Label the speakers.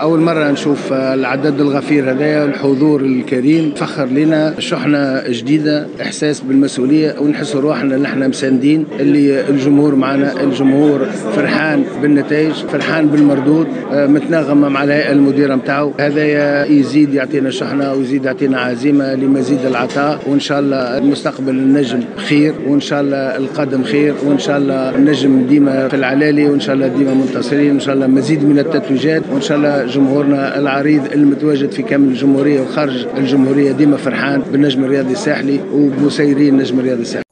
Speaker 1: أول مرة نشوف العدد الغفير هذايا الحضور الكريم. فخر لنا شحنة جديدة إحساس بالمسؤولية ونحس روحنا إحنا مساندين اللي الجمهور معنا الجمهور فرحان بالنتائج فرحان بالمردود. متناغم مع الهيئة المديرة نتاعو هذايا يزيد يعطينا شحنة ويزيد يعطينا عزيمة لمزيد العطاء. وإن شاء الله المستقبل النجم خير وإن شاء الله القدم خير وإن شاء الله النجم ديما في العلالي وإن شاء الله ديما منتصرين وإن شاء الله مزيد من التتويجات وإن شاء الله جمهورنا العريض المتواجد في كامل الجمهورية وخارج الجمهورية ديما فرحان بالنجم الرياضي الساحلي وبمسيرين النجم الرياضي الساحلي.